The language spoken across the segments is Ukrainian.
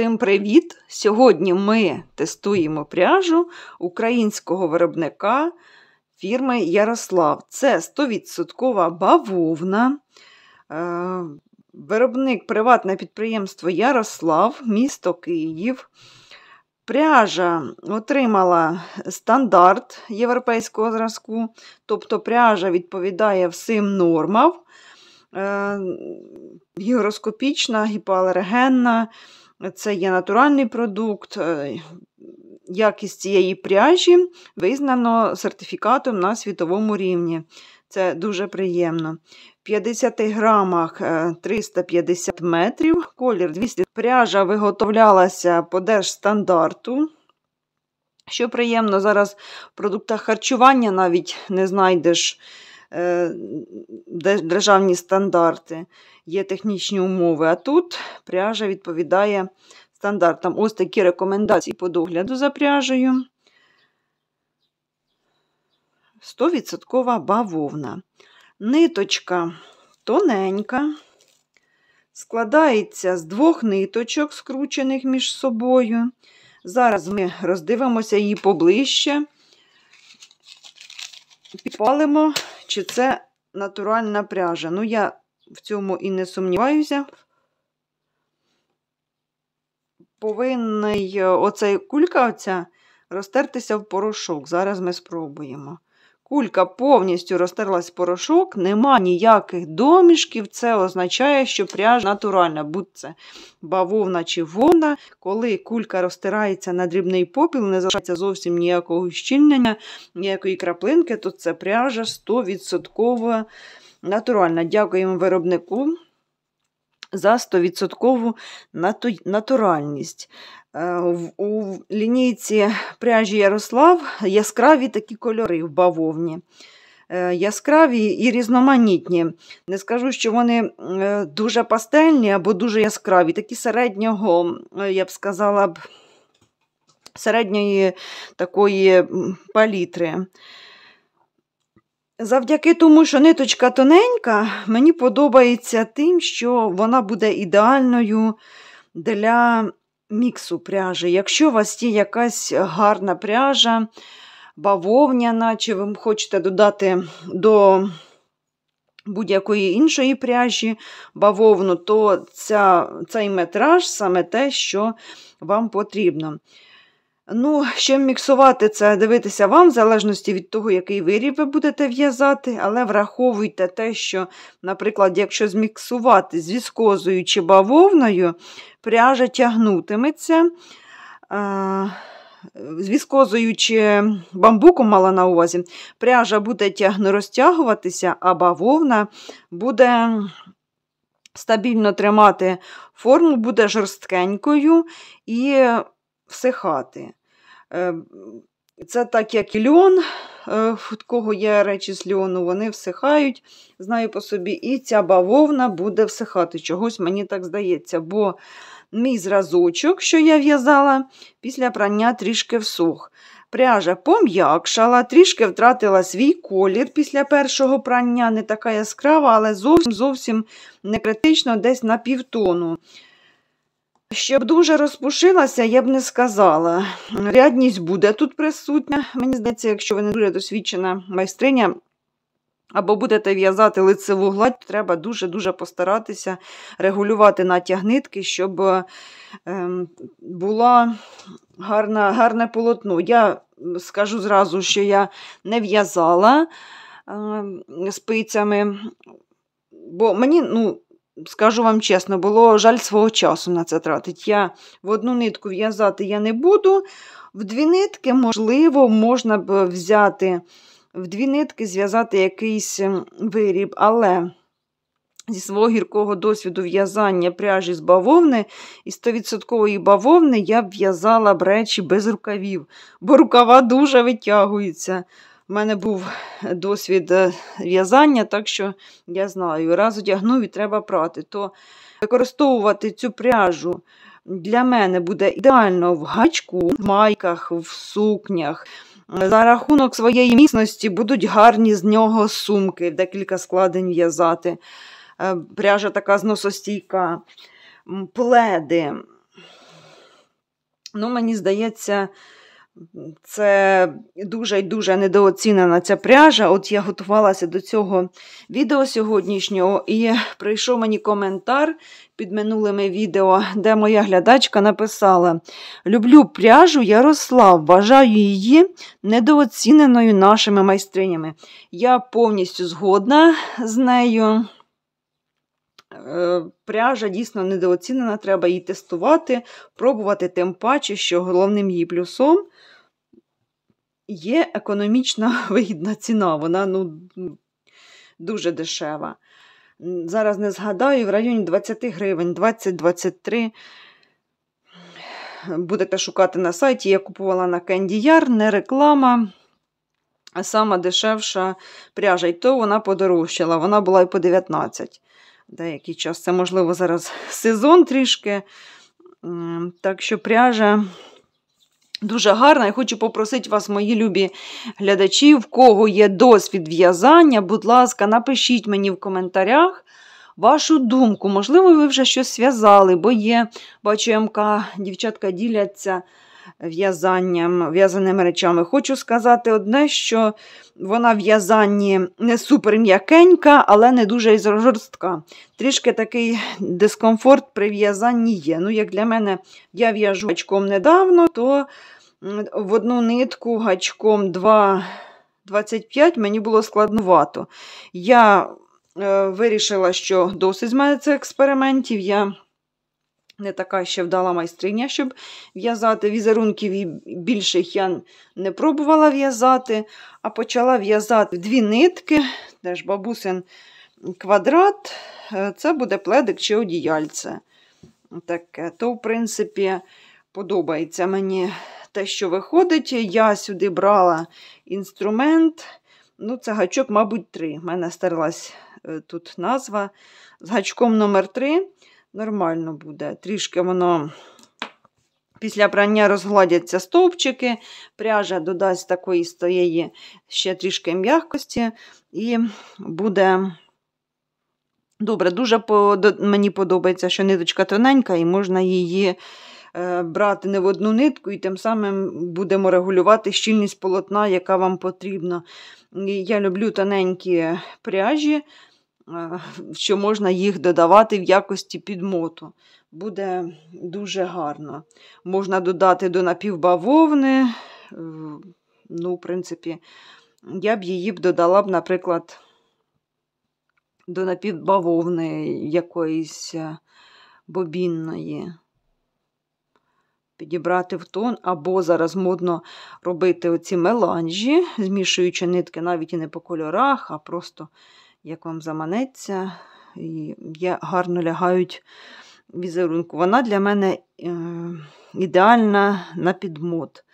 Всім привіт! Сьогодні ми тестуємо пряжу українського виробника фірми Ярослав. Це 100% бавовна. Е, виробник приватне підприємство Ярослав, місто Київ. Пряжа отримала стандарт європейського зразку, тобто пряжа відповідає всім нормам. Е, гігроскопічна, гіпоалергенна. Це є натуральний продукт. Е, якість цієї пряжі визнано сертифікатом на світовому рівні. Це дуже приємно. В 50 грамах 350 е, метрів, колір 200 пряжа виготовлялася по держстандарту. Що приємно, зараз в продуктах харчування навіть не знайдеш е, державні стандарти є технічні умови, а тут пряжа відповідає стандартам. Ось такі рекомендації по догляду за пряжею. 100% бавовна. Ниточка тоненька, складається з двох ниточок, скручених між собою. Зараз ми роздивимося її поближче, підпалимо, чи це натуральна пряжа. Ну, я в цьому і не сумніваюся. Повинний е, оцей кулька оця розтертися в порошок. Зараз ми спробуємо. Кулька повністю розтерлась в порошок, нема ніяких домішків. Це означає, що пряжа натуральна, будь це бавовна чи вовна. Коли кулька розтирається на дрібний попіл, не залишається зовсім ніякого щільнення, ніякої краплинки, то це пряжа 100% натуральна. Дякуємо виробнику за 100% натуральність. Е, у лінійці пряжі Ярослав яскраві такі кольори в бавовні. Е, яскраві і різноманітні. Не скажу, що вони е, дуже пастельні або дуже яскраві, такі середнього, я б сказала, середньої такої палітри. Завдяки тому, що ниточка тоненька, мені подобається тим, що вона буде ідеальною для міксу пряжі. Якщо у вас є якась гарна пряжа, бавовняна, чи ви хочете додати до будь-якої іншої пряжі бавовну, то ця, цей метраж саме те, що вам потрібно. Ну, ще міксувати це, дивитися вам, в залежності від того, який виріб ви будете в'язати, але враховуйте те, що, наприклад, якщо зміксувати з віскозою чи бавовною, пряжа тягнутиметься. З віскозою чи бамбуком мала на увазі, пряжа буде тягну розтягуватися, а бавовна буде стабільно тримати форму, буде жорсткенькою і всихати. Е, це так, як і льон, е, в кого є речі з льону, вони всихають, знаю по собі, і ця бавовна буде всихати. Чогось мені так здається, бо мій зразочок, що я в'язала, після прання трішки всух. Пряжа пом'якшала, трішки втратила свій колір після першого прання, не така яскрава, але зовсім зовсім не критично, десь на півтону. Щоб дуже розпушилася, я б не сказала. Рядність буде тут присутня. Мені здається, якщо ви не дуже досвідчена майстриня, або будете в'язати лицеву гладь, треба дуже-дуже постаратися регулювати натяг нитки, щоб ем, була гарна, гарне полотно. Я скажу зразу, що я не в'язала ем, спицями, бо мені, ну, скажу вам чесно, було жаль свого часу на це тратити. Я в одну нитку в'язати я не буду. В дві нитки, можливо, можна б взяти, в дві нитки зв'язати якийсь виріб, але зі свого гіркого досвіду в'язання пряжі з бавовни і 100% бавовни я б в'язала б речі без рукавів, бо рукава дуже витягуються. У мене був досвід е, в'язання, так що я знаю, раз одягнув і треба прати, то використовувати цю пряжу для мене буде ідеально в гачку, в майках, в сукнях. За рахунок своєї міцності будуть гарні з нього сумки, декілька складень в'язати. Е, пряжа така зносостійка, пледи. Ну, Мені здається, це дуже і дуже недооцінена ця пряжа. От я готувалася до цього відео сьогоднішнього, і прийшов мені коментар під минулими відео, де моя глядачка написала: Люблю пряжу Ярослав, вважаю її недооціненою нашими майстринями. Я повністю згодна з нею. Е, пряжа дійсно недооцінена, треба її тестувати, пробувати, тим паче, що головним її плюсом є економічна вигідна ціна. Вона ну, дуже дешева. Зараз не згадаю, в районі 20 гривень, 20-23. Будете шукати на сайті. Я купувала на Candy не реклама. А сама дешевша пряжа, і то вона подорожчала. Вона була і по 19 деякий час. Це, можливо, зараз сезон трішки. Так що пряжа дуже гарна. Я хочу попросити вас, мої любі глядачі, в кого є досвід в'язання, будь ласка, напишіть мені в коментарях. Вашу думку, можливо, ви вже щось зв'язали, бо є, бачу, МК, дівчатка діляться в'язанням, в'язаними речами. Хочу сказати одне, що вона в в'язанні не супер м'якенька, але не дуже жорстка. Трішки такий дискомфорт при в'язанні є. Ну, як для мене, я в'яжу гачком недавно, то в одну нитку гачком 2,25 мені було складнувато. Я е, вирішила, що досить з мене цих експериментів. Я не така ще вдала майстриня, щоб в'язати. Візерунків більших я не пробувала в'язати, а почала в'язати дві нитки, теж бабусин квадрат. Е, це буде пледик чи одіяльце. Таке. То, в принципі, подобається мені те, що виходить. Я сюди брала інструмент. Ну, Це гачок, мабуть, 3. У мене старилась е, тут назва. З гачком номер 3 нормально буде. Трішки воно після прання розгладяться стовпчики, пряжа додасть такої стоєї ще трішки м'якості, і буде. Добре, дуже мені подобається, що ниточка тоненька, і можна її е, брати не в одну нитку, і тим самим будемо регулювати щільність полотна, яка вам потрібна. Я люблю тоненькі пряжі, що можна їх додавати в якості підмоту. Буде дуже гарно. Можна додати до напівбавовни. Е, ну, в принципі, я б її б додала б, наприклад, до напівбавовни якоїсь е, бобінної. Підібрати в тон, або зараз модно робити оці меланжі, змішуючи нитки навіть і не по кольорах, а просто як вам заманеться, і гарно лягають візерунку. Вона для мене е, ідеальна на підмот.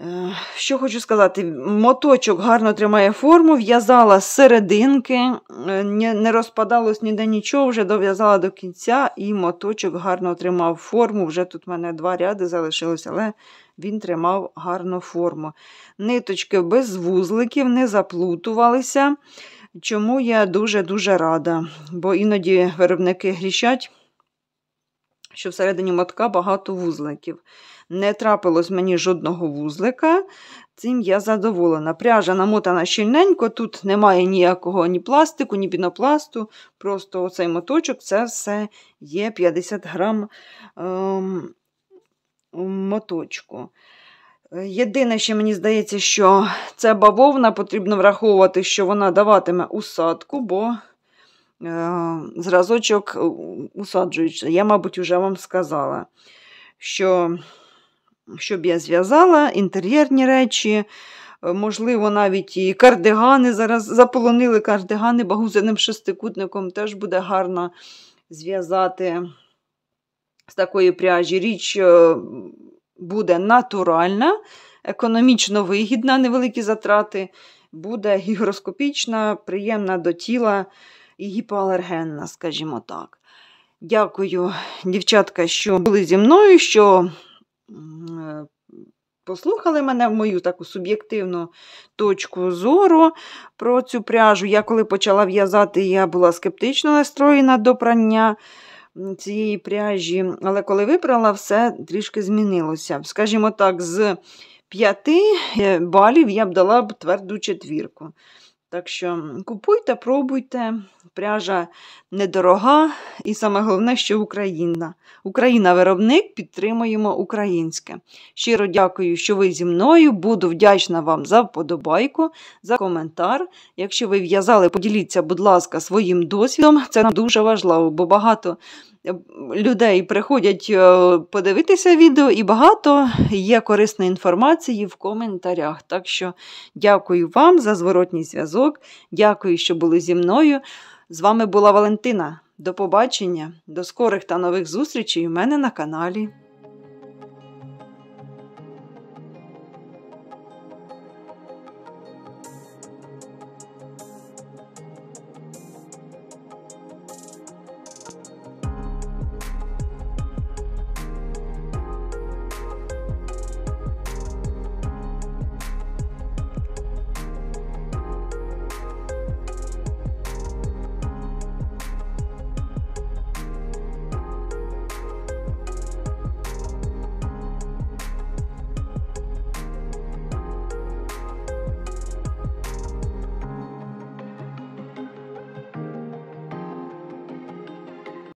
Е, що хочу сказати, моточок гарно тримає форму, в'язала з серединки, е, не розпадалось ніде нічого, вже дов'язала до кінця, і моточок гарно тримав форму. Вже тут в мене два ряди залишилось, але він тримав гарну форму. Ниточки без вузликів не заплутувалися, чому я дуже-дуже рада, бо іноді виробники грішать, що всередині мотка багато вузликів. Не трапилось мені жодного вузлика, цим я задоволена. Пряжа намотана щільненько, тут немає ніякого ні пластику, ні пінопласту. Просто оцей моточок це все є 50 грам ем, моточку. Єдине, що мені здається, що це бавовна, потрібно враховувати, що вона даватиме усадку, бо е, зразочок усаджується. Я, мабуть, вже вам сказала, що щоб я зв'язала інтер'єрні речі, е, можливо, навіть і кардигани. Зараз заполонили кардигани багузиним шестикутником, теж буде гарно зв'язати з такої пряжі. Річ е, буде натуральна, економічно вигідна, невеликі затрати, буде гігроскопічна, приємна до тіла і гіпоалергенна, скажімо так. Дякую, дівчатка, що були зі мною, що послухали мене в мою таку суб'єктивну точку зору про цю пряжу. Я коли почала в'язати, я була скептично настроєна до прання. Цієї пряжі, але коли вибрала, все трішки змінилося. Скажімо так, з 5 е, балів я б дала б тверду четвірку. Так що купуйте, пробуйте, пряжа недорога, і саме головне, що Україна. Україна-виробник, підтримуємо українське. Щиро дякую, що ви зі мною. Буду вдячна вам за вподобайку, за коментар. Якщо ви в'язали, поділіться, будь ласка, своїм досвідом. Це нам дуже важливо, бо багато людей приходять е, подивитися відео, і багато є корисної інформації в коментарях. Так що дякую вам за зворотній зв'язок. Дякую, що були зі мною. З вами була Валентина. До побачення, до скорих та нових зустрічей у мене на каналі.